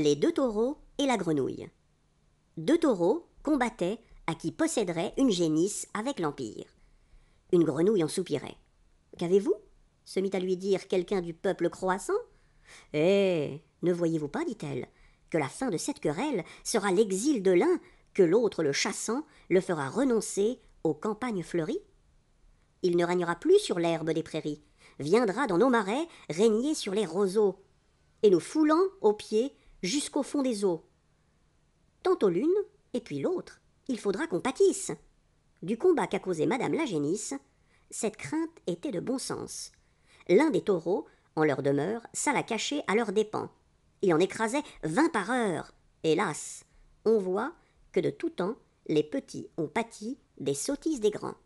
Les deux taureaux et la grenouille. Deux taureaux combattaient à qui posséderait une génisse avec l'Empire. Une grenouille en soupirait. Qu'avez-vous? se mit à lui dire quelqu'un du peuple croissant. Eh. Ne voyez-vous pas, dit-elle, que la fin de cette querelle sera l'exil de l'un, que l'autre, le chassant, le fera renoncer aux campagnes fleuries? Il ne régnera plus sur l'herbe des prairies, viendra dans nos marais régner sur les roseaux, et nous foulant aux pieds jusqu'au fond des eaux. Tantôt l'une, et puis l'autre, il faudra qu'on pâtisse. Du combat qu'a causé madame la génisse, cette crainte était de bon sens. L'un des taureaux, en leur demeure, s'alla cacher à leurs dépens. Il en écrasait vingt par heure. Hélas, on voit que de tout temps, les petits ont pâti des sottises des grands.